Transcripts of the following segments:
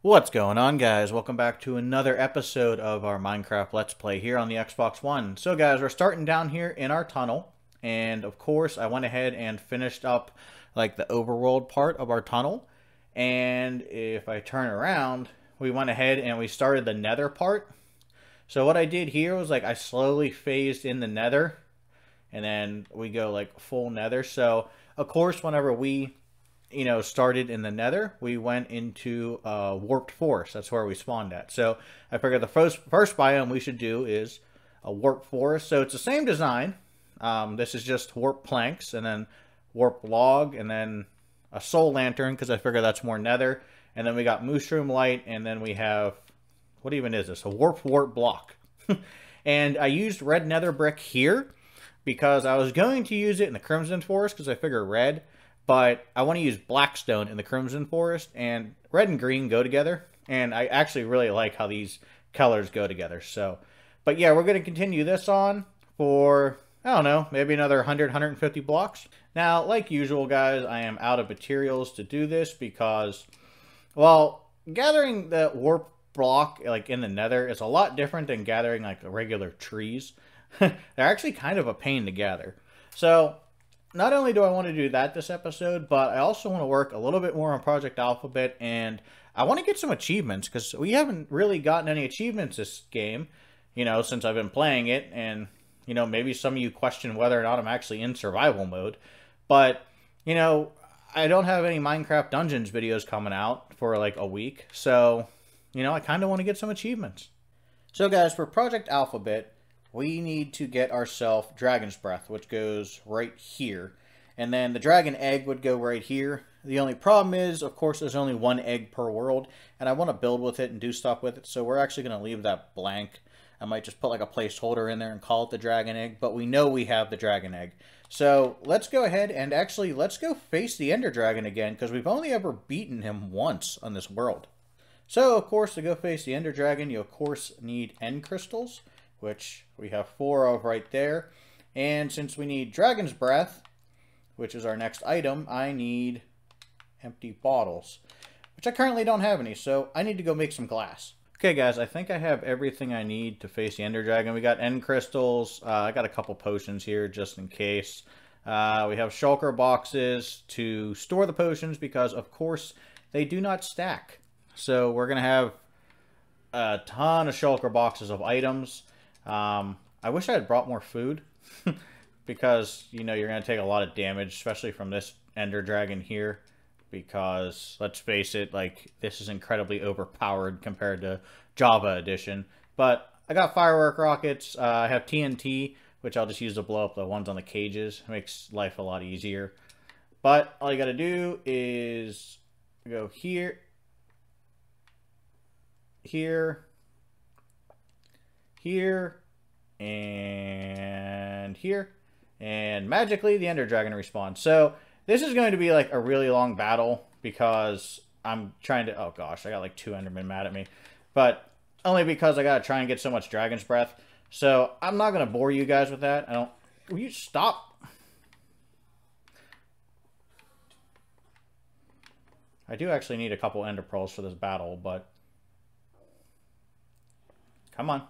What's going on guys? Welcome back to another episode of our Minecraft Let's Play here on the Xbox One. So guys, we're starting down here in our tunnel. And of course, I went ahead and finished up like the overworld part of our tunnel. And if I turn around, we went ahead and we started the nether part. So what I did here was like I slowly phased in the nether. And then we go like full nether. So of course, whenever we you know, started in the nether, we went into uh, warped forest. That's where we spawned at. So I figured the first, first biome we should do is a warped forest. So it's the same design. Um, this is just warp planks and then warp log and then a soul lantern because I figure that's more nether. And then we got mushroom light and then we have, what even is this? A warp warp block. and I used red nether brick here because I was going to use it in the crimson forest because I figure red but I want to use Blackstone in the Crimson Forest, and red and green go together, and I actually really like how these colors go together. So, but yeah, we're going to continue this on for, I don't know, maybe another 100, 150 blocks. Now, like usual, guys, I am out of materials to do this because, well, gathering the warp block like in the nether is a lot different than gathering like the regular trees. They're actually kind of a pain to gather. So not only do I want to do that this episode, but I also want to work a little bit more on Project Alphabet, and I want to get some achievements, because we haven't really gotten any achievements this game, you know, since I've been playing it, and, you know, maybe some of you question whether or not I'm actually in survival mode, but, you know, I don't have any Minecraft Dungeons videos coming out for, like, a week, so, you know, I kind of want to get some achievements. So, guys, for Project Alphabet, we need to get ourselves Dragon's Breath, which goes right here. And then the Dragon Egg would go right here. The only problem is, of course, there's only one egg per world, and I want to build with it and do stuff with it, so we're actually going to leave that blank. I might just put like a placeholder in there and call it the Dragon Egg, but we know we have the Dragon Egg. So let's go ahead and actually, let's go face the Ender Dragon again, because we've only ever beaten him once on this world. So, of course, to go face the Ender Dragon, you of course need End Crystals which we have four of right there. And since we need Dragon's Breath, which is our next item, I need empty bottles, which I currently don't have any, so I need to go make some glass. Okay, guys, I think I have everything I need to face the Ender Dragon. We got End Crystals. Uh, I got a couple potions here just in case. Uh, we have Shulker boxes to store the potions because, of course, they do not stack. So we're going to have a ton of Shulker boxes of items. Um, I wish I had brought more food because, you know, you're going to take a lot of damage, especially from this Ender Dragon here. Because, let's face it, like, this is incredibly overpowered compared to Java Edition. But I got firework rockets. Uh, I have TNT, which I'll just use to blow up the ones on the cages. It makes life a lot easier. But all you got to do is go here, here, here, and here. And magically, the Ender Dragon respawns. So, this is going to be like a really long battle because I'm trying to... Oh, gosh, I got like two Endermen mad at me. But only because I got to try and get so much Dragon's Breath. So, I'm not going to bore you guys with that. I don't... Will you stop? I do actually need a couple Ender Pearls for this battle, but... Come on.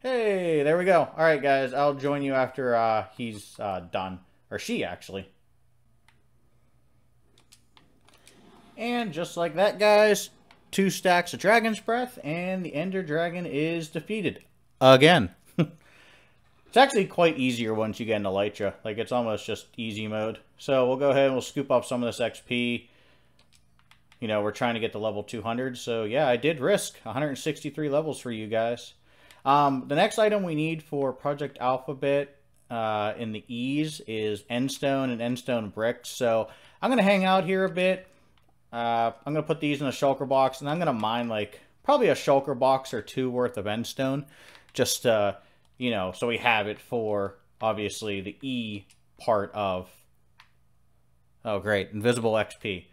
Hey, there we go. All right, guys, I'll join you after uh, he's uh, done. Or she, actually. And just like that, guys, two stacks of Dragon's Breath, and the Ender Dragon is defeated. Again. it's actually quite easier once you get into Elytra. Like, it's almost just easy mode. So we'll go ahead and we'll scoop up some of this XP. You know, we're trying to get to level 200. So, yeah, I did risk 163 levels for you guys. Um, the next item we need for Project Alphabet uh, in the E's is Endstone and Endstone bricks. So I'm going to hang out here a bit. Uh, I'm going to put these in a shulker box, and I'm going to mine like probably a shulker box or two worth of Endstone. Just, uh, you know, so we have it for, obviously, the E part of... Oh, great. Invisible XP.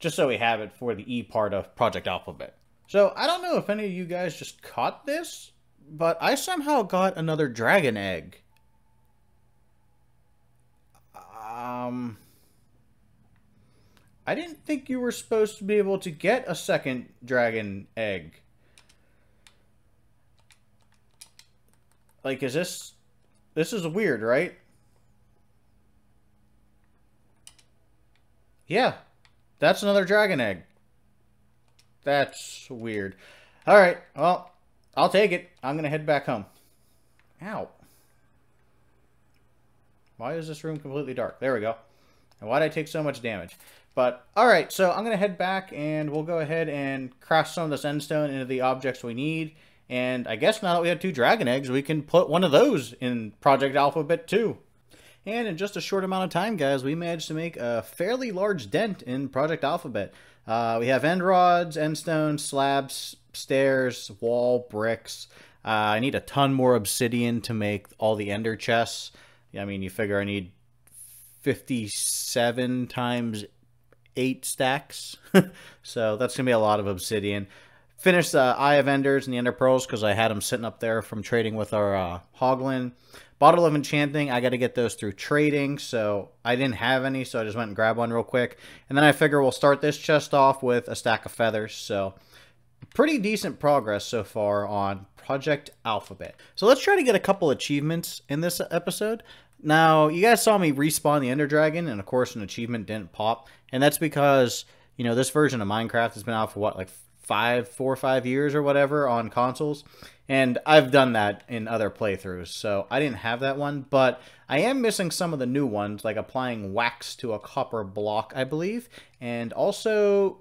Just so we have it for the E part of Project Alphabet. So, I don't know if any of you guys just caught this, but I somehow got another dragon egg. Um, I didn't think you were supposed to be able to get a second dragon egg. Like, is this... This is weird, right? Yeah. That's another dragon egg. That's weird. Alright, well, I'll take it. I'm going to head back home. Ow. Why is this room completely dark? There we go. And why did I take so much damage? But, alright, so I'm going to head back and we'll go ahead and craft some of this endstone into the objects we need. And I guess now that we have two dragon eggs, we can put one of those in Project Alphabet too. And in just a short amount of time, guys, we managed to make a fairly large dent in Project Alphabet. Uh, we have end rods, end stones, slabs, stairs, wall, bricks. Uh, I need a ton more obsidian to make all the ender chests. I mean, you figure I need 57 times 8 stacks. so that's going to be a lot of obsidian. Finished the Eye of Enders and the Ender Pearls because I had them sitting up there from trading with our uh, Hoglin. Bottle of Enchanting, I got to get those through trading, so I didn't have any, so I just went and grabbed one real quick. And then I figure we'll start this chest off with a stack of feathers, so pretty decent progress so far on Project Alphabet. So let's try to get a couple achievements in this episode. Now, you guys saw me respawn the Ender Dragon, and of course an achievement didn't pop, and that's because, you know, this version of Minecraft has been out for what, like five, four or five years or whatever on consoles. And I've done that in other playthroughs, so I didn't have that one, but I am missing some of the new ones, like applying wax to a copper block, I believe, and also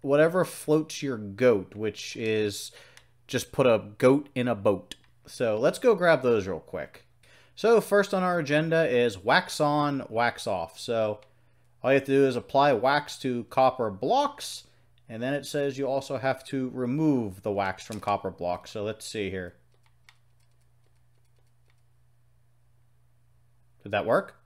whatever floats your goat, which is just put a goat in a boat. So let's go grab those real quick. So first on our agenda is wax on, wax off. So all you have to do is apply wax to copper blocks, and then it says you also have to remove the wax from copper blocks. So let's see here. Did that work?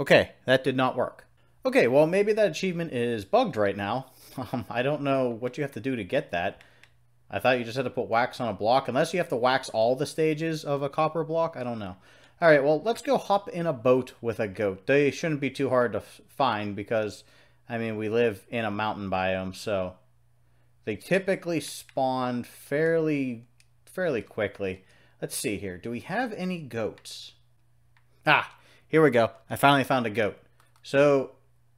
Okay, that did not work. Okay, well maybe that achievement is bugged right now. Um, I don't know what you have to do to get that. I thought you just had to put wax on a block, unless you have to wax all the stages of a copper block. I don't know. All right, well, let's go hop in a boat with a goat. They shouldn't be too hard to find because, I mean, we live in a mountain biome, so they typically spawn fairly, fairly quickly. Let's see here. Do we have any goats? Ah, here we go. I finally found a goat. So,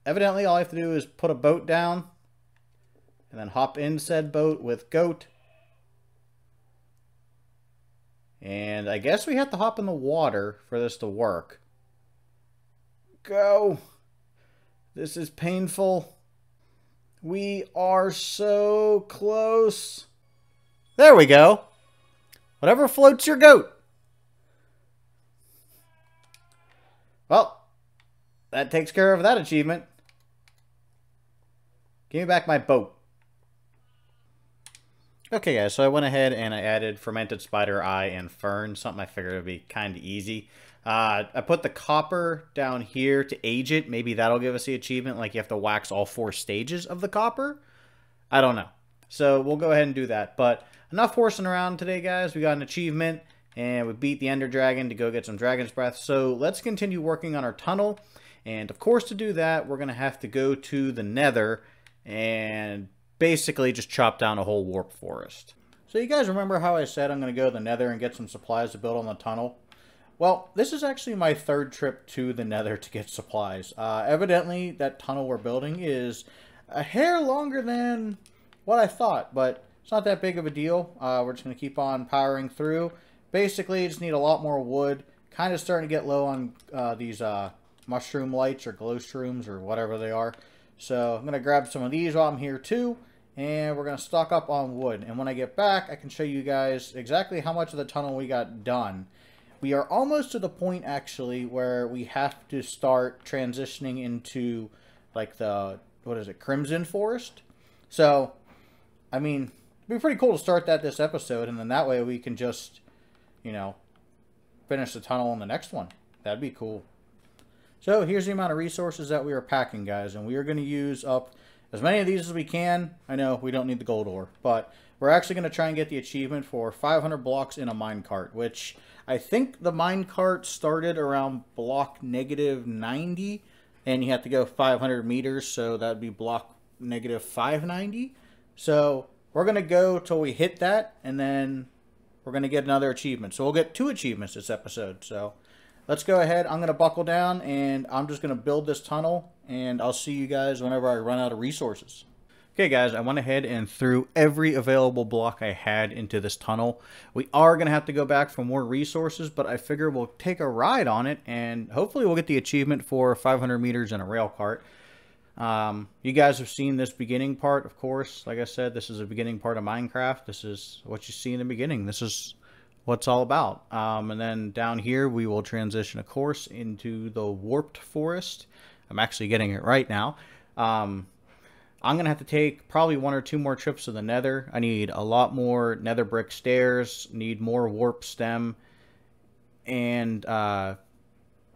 evidently, all I have to do is put a boat down and then hop in said boat with goat And I guess we have to hop in the water for this to work. Go. This is painful. We are so close. There we go. Whatever floats your goat. Well, that takes care of that achievement. Give me back my boat. Okay guys, so I went ahead and I added fermented spider eye and fern, something I figured would be kind of easy. Uh, I put the copper down here to age it. Maybe that'll give us the achievement, like you have to wax all four stages of the copper. I don't know. So we'll go ahead and do that. But enough horsing around today, guys. We got an achievement, and we beat the Ender Dragon to go get some Dragon's Breath. So let's continue working on our tunnel. And of course, to do that, we're going to have to go to the nether and basically just chop down a whole warp forest. So you guys remember how I said I'm going to go to the nether and get some supplies to build on the tunnel? Well, this is actually my third trip to the nether to get supplies. Uh, evidently, that tunnel we're building is a hair longer than what I thought, but it's not that big of a deal. Uh, we're just going to keep on powering through. Basically, you just need a lot more wood. Kind of starting to get low on uh, these uh, mushroom lights or glow shrooms or whatever they are. So I'm going to grab some of these while I'm here too and we're going to stock up on wood. And when I get back, I can show you guys exactly how much of the tunnel we got done. We are almost to the point, actually, where we have to start transitioning into, like, the, what is it, Crimson Forest? So, I mean, it'd be pretty cool to start that this episode, and then that way we can just, you know, finish the tunnel in the next one. That'd be cool. So, here's the amount of resources that we are packing, guys, and we are going to use up as many of these as we can. I know we don't need the gold ore, but we're actually going to try and get the achievement for 500 blocks in a minecart, which I think the minecart started around block negative 90, and you have to go 500 meters, so that would be block negative 590. So we're going to go till we hit that, and then we're going to get another achievement. So we'll get two achievements this episode. So let's go ahead. I'm going to buckle down, and I'm just going to build this tunnel, and I'll see you guys whenever I run out of resources. Okay guys, I went ahead and threw every available block I had into this tunnel. We are going to have to go back for more resources, but I figure we'll take a ride on it and hopefully we'll get the achievement for 500 meters in a rail cart. Um, you guys have seen this beginning part, of course. Like I said, this is a beginning part of Minecraft. This is what you see in the beginning. This is what's all about. Um, and then down here, we will transition a course into the Warped Forest. I'm actually getting it right now. Um, I'm going to have to take probably one or two more trips to the nether. I need a lot more nether brick stairs, need more warp stem, and uh,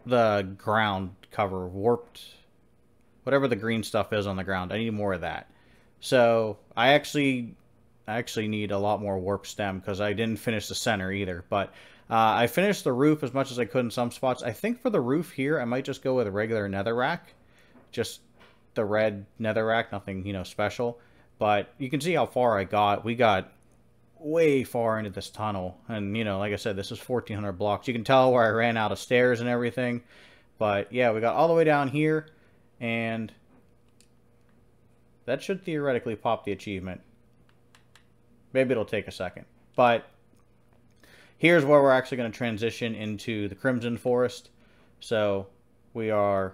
the ground cover, warped, whatever the green stuff is on the ground. I need more of that. So I actually, I actually need a lot more warp stem because I didn't finish the center either. But uh, I finished the roof as much as I could in some spots. I think for the roof here, I might just go with a regular netherrack. Just the red netherrack, nothing, you know, special. But you can see how far I got. We got way far into this tunnel. And, you know, like I said, this is 1,400 blocks. You can tell where I ran out of stairs and everything. But, yeah, we got all the way down here. And that should theoretically pop the achievement. Maybe it'll take a second. But here's where we're actually going to transition into the Crimson Forest. So we are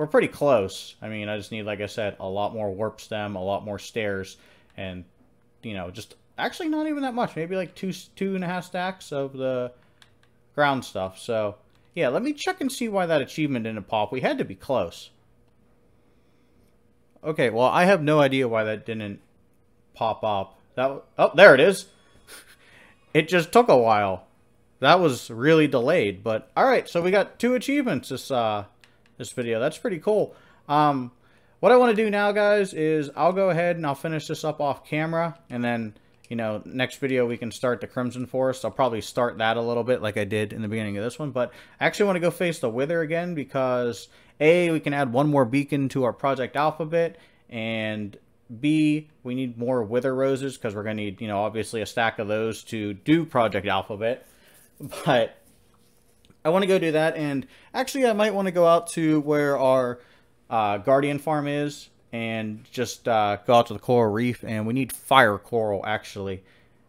we're pretty close. I mean, I just need, like I said, a lot more warp stem, a lot more stairs, and, you know, just actually not even that much. Maybe like two, two and a half stacks of the ground stuff. So, yeah, let me check and see why that achievement didn't pop. We had to be close. Okay, well, I have no idea why that didn't pop up. That Oh, there it is. it just took a while. That was really delayed, but all right, so we got two achievements this uh this video. That's pretty cool. Um, what I want to do now, guys, is I'll go ahead and I'll finish this up off camera, and then, you know, next video we can start the Crimson Forest. I'll probably start that a little bit like I did in the beginning of this one, but I actually want to go face the Wither again because, A, we can add one more beacon to our Project Alphabet, and B, we need more Wither Roses because we're going to need, you know, obviously a stack of those to do Project Alphabet. But I want to go do that, and actually I might want to go out to where our uh, Guardian farm is and just uh, go out to the coral reef, and we need fire coral, actually.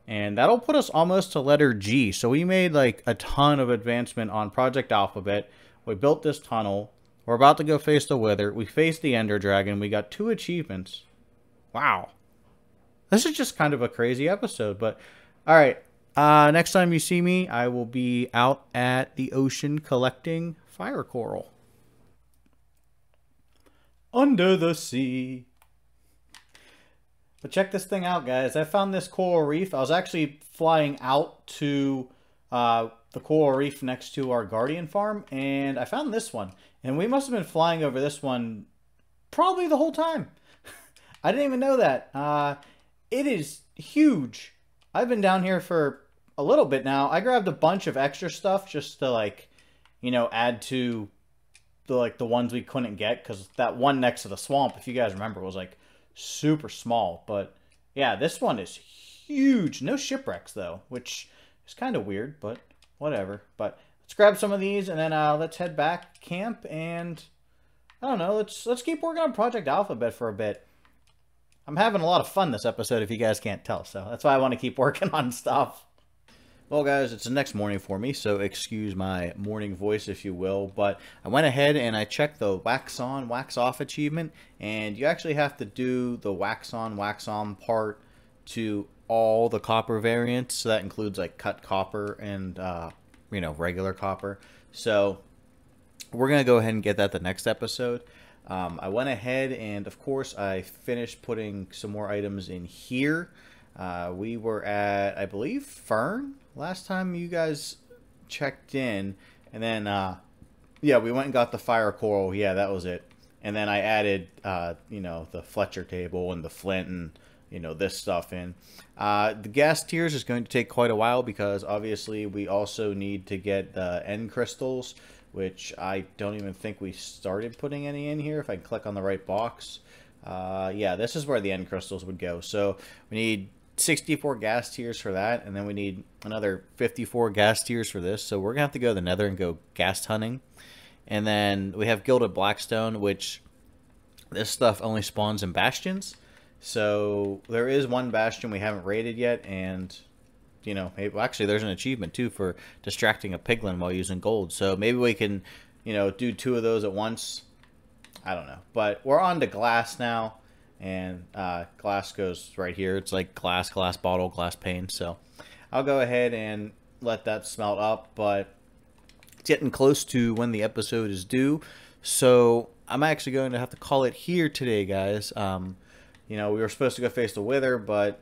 And that'll put us almost to letter G. So we made like a ton of advancement on Project Alphabet. We built this tunnel. We're about to go face the Wither. We faced the Ender Dragon. We got two achievements. Wow. This is just kind of a crazy episode, but all right. Uh, next time you see me, I will be out at the ocean collecting fire coral. Under the sea. But check this thing out, guys. I found this coral reef. I was actually flying out to uh, the coral reef next to our guardian farm, and I found this one. And we must have been flying over this one probably the whole time. I didn't even know that. Uh, it is huge. I've been down here for a little bit now. I grabbed a bunch of extra stuff just to like, you know, add to the like the ones we couldn't get because that one next to the swamp, if you guys remember, was like super small. But yeah, this one is huge. No shipwrecks though, which is kind of weird, but whatever. But let's grab some of these and then uh, let's head back camp and I don't know. Let's let's keep working on Project Alphabet for a bit. I'm having a lot of fun this episode, if you guys can't tell. So that's why I want to keep working on stuff. Well, guys, it's the next morning for me, so excuse my morning voice, if you will. But I went ahead and I checked the wax on, wax off achievement, and you actually have to do the wax on, wax on part to all the copper variants. So that includes like cut copper and, uh, you know, regular copper. So we're going to go ahead and get that the next episode. Um, I went ahead and, of course, I finished putting some more items in here. Uh, we were at, I believe, Fern last time you guys checked in. And then, uh, yeah, we went and got the fire coral. Yeah, that was it. and then I added, uh, you know, the Fletcher table and the flint and you know this stuff in. Uh, the ghast tears is going to take quite a while because obviously we also need to get the end crystals, which I don't even think we started putting any in here. If I click on the right box, uh, yeah, this is where the end crystals would go. So we need 64 ghast tears for that, and then we need another 54 ghast tears for this. So we're gonna have to go to the Nether and go ghast hunting. And then we have Gilded Blackstone, which this stuff only spawns in bastions. So there is one bastion we haven't raided yet, and you know, maybe, well, actually, there's an achievement too for distracting a piglin while using gold. So maybe we can, you know, do two of those at once. I don't know, but we're on to glass now, and uh, glass goes right here. It's like glass, glass bottle, glass pane. So I'll go ahead and let that smelt up, but it's getting close to when the episode is due. So I'm actually going to have to call it here today, guys. Um, you know, we were supposed to go face the Wither, but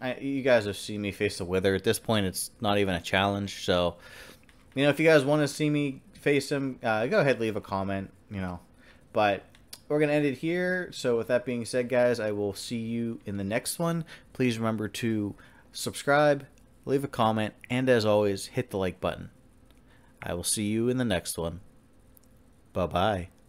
I, you guys have seen me face the Wither. At this point, it's not even a challenge. So, you know, if you guys want to see me face him, uh, go ahead, leave a comment, you know. But we're going to end it here. So with that being said, guys, I will see you in the next one. Please remember to subscribe, leave a comment, and as always, hit the like button. I will see you in the next one. Bye bye.